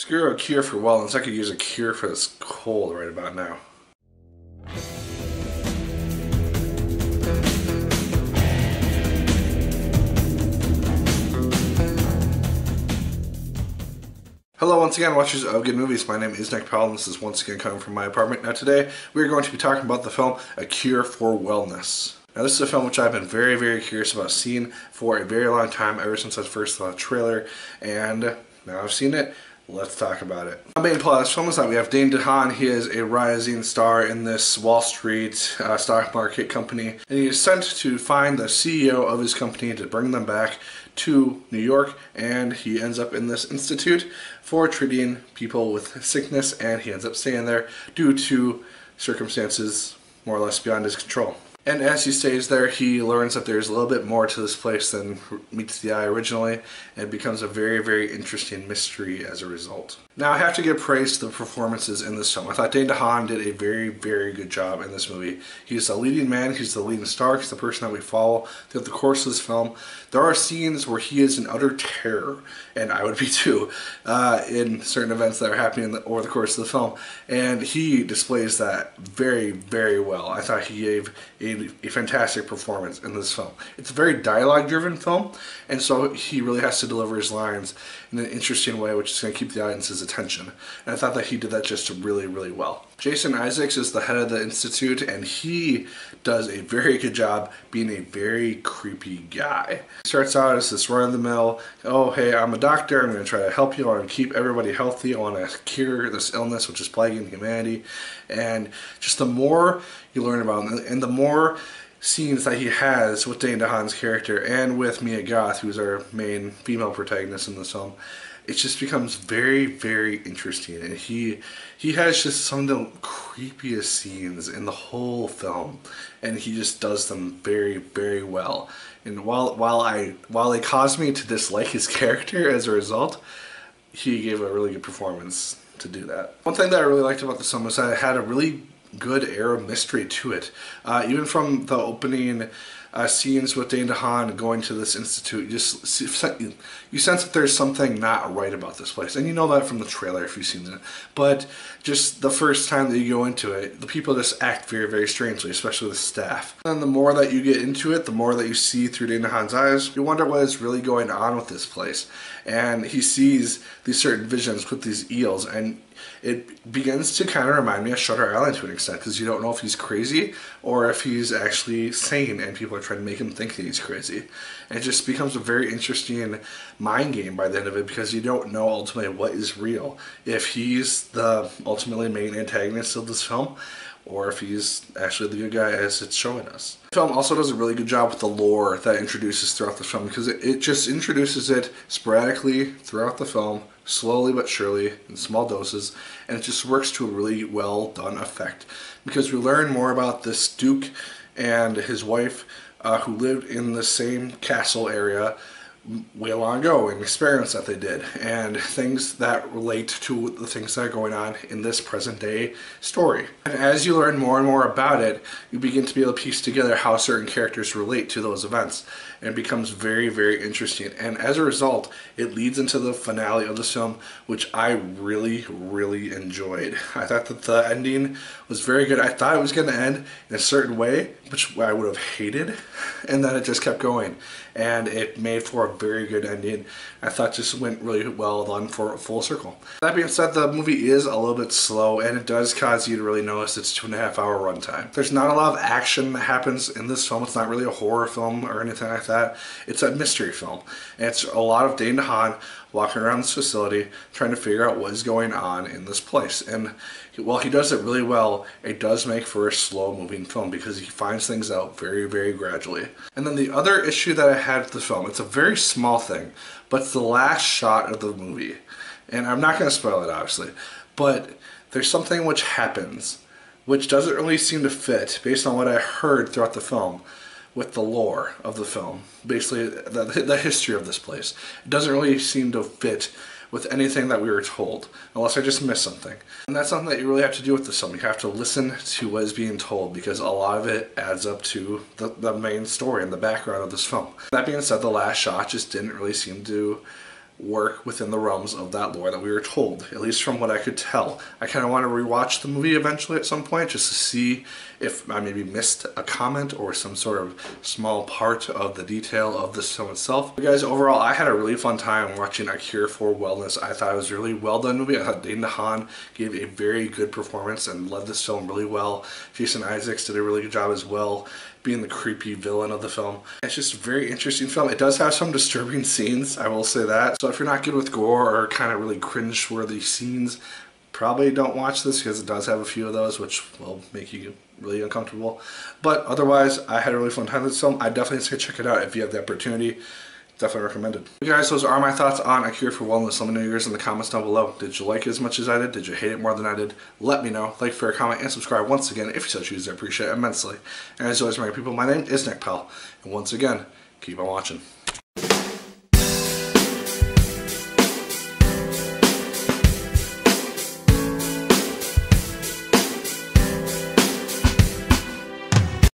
Screw a cure for wellness. I could use a cure for this cold right about now. Hello once again watchers of Good Movies, my name is Nick Pell and this is once again coming from my apartment. Now today we are going to be talking about the film A Cure for Wellness. Now this is a film which I've been very very curious about seeing for a very long time ever since I first saw the trailer and now I've seen it Let's talk about it. The main this film is that we have Dane DeHaan. He is a rising star in this Wall Street uh, stock market company, and he is sent to find the CEO of his company to bring them back to New York, and he ends up in this institute for treating people with sickness, and he ends up staying there due to circumstances more or less beyond his control. And as he stays there, he learns that there's a little bit more to this place than meets the eye originally, and it becomes a very, very interesting mystery as a result. Now, I have to give praise to the performances in this film. I thought Dane DeHaan did a very, very good job in this movie. He's the leading man, he's the leading star, he's the person that we follow throughout the course of this film. There are scenes where he is in utter terror, and I would be too, uh, in certain events that are happening the, over the course of the film. And he displays that very, very well. I thought he gave a, a fantastic performance in this film. It's a very dialogue-driven film, and so he really has to deliver his lines in an interesting way, which is going to keep the audience's attention. And I thought that he did that just really, really well. Jason Isaacs is the head of the Institute, and he does a very good job being a very creepy guy. He starts out as this run-of-the-mill, oh, hey, I'm a doctor, I'm going to try to help you, I want to keep everybody healthy, I want to cure this illness which is plaguing humanity. And just the more you learn about him, and the more scenes that he has with Dane DeHaan's character and with Mia Goth, who's our main female protagonist in this film, it just becomes very, very interesting. And he he has just some of the creepiest scenes in the whole film, and he just does them very, very well. And while while I while it caused me to dislike his character as a result, he gave a really good performance to do that. One thing that I really liked about the film was that it had a really good air of mystery to it. Uh, even from the opening uh, scenes with Dane DeHaan going to this institute, you just you sense that there's something not right about this place, and you know that from the trailer if you've seen it. But just the first time that you go into it, the people just act very, very strangely, especially the staff. And the more that you get into it, the more that you see through Dane DeHaan's eyes, you wonder what is really going on with this place. And he sees these certain visions with these eels, and it begins to kind of remind me of Shutter Island to an extent because you don't know if he's crazy or if he's actually sane and people are trying to make him think that he's crazy. And it just becomes a very interesting mind game by the end of it because you don't know ultimately what is real. If he's the ultimately main antagonist of this film or if he's actually the good guy as it's showing us. The film also does a really good job with the lore that introduces throughout the film because it, it just introduces it sporadically throughout the film, slowly but surely, in small doses, and it just works to a really well done effect because we learn more about this Duke and his wife uh, who lived in the same castle area way long ago and experiments that they did and things that relate to the things that are going on in this present day story. And as you learn more and more about it, you begin to be able to piece together how certain characters relate to those events and it becomes very, very interesting. And as a result, it leads into the finale of the film, which I really, really enjoyed. I thought that the ending was very good. I thought it was going to end in a certain way, which I would have hated, and then it just kept going. And it made for a very good ending. I thought just went really well on for full circle. That being said, the movie is a little bit slow, and it does cause you to really notice its two and a half hour runtime. There's not a lot of action that happens in this film. It's not really a horror film or anything like that that. It's a mystery film. And it's a lot of Dane DeHaan walking around this facility trying to figure out what is going on in this place. And while he does it really well, it does make for a slow moving film because he finds things out very, very gradually. And then the other issue that I had with the film, it's a very small thing, but it's the last shot of the movie. And I'm not going to spoil it, obviously, but there's something which happens which doesn't really seem to fit based on what I heard throughout the film with the lore of the film, basically the, the history of this place. It doesn't really seem to fit with anything that we were told, unless I just missed something. And that's something that you really have to do with this film. You have to listen to what is being told because a lot of it adds up to the, the main story and the background of this film. That being said, the last shot just didn't really seem to work within the realms of that lore that we were told, at least from what I could tell. I kind of want to rewatch the movie eventually at some point just to see if I maybe missed a comment or some sort of small part of the detail of this film itself. But guys, overall, I had a really fun time watching A Cure for Wellness. I thought it was a really well done movie. I thought Dane DeHaan gave a very good performance and led this film really well. Jason Isaacs did a really good job as well being the creepy villain of the film. It's just a very interesting film. It does have some disturbing scenes, I will say that. So if you're not good with gore or kind of really cringe-worthy scenes, probably don't watch this because it does have a few of those which will make you really uncomfortable. But otherwise, I had a really fun time with this film. I definitely say check it out if you have the opportunity definitely recommended. guys, those are my thoughts on A Cure for Wellness. Let me know yours in the comments down below. Did you like it as much as I did? Did you hate it more than I did? Let me know. Like, fair, comment, and subscribe once again if you so choose. I appreciate it immensely. And as always, my people, my name is Nick Pell. And once again, keep on watching.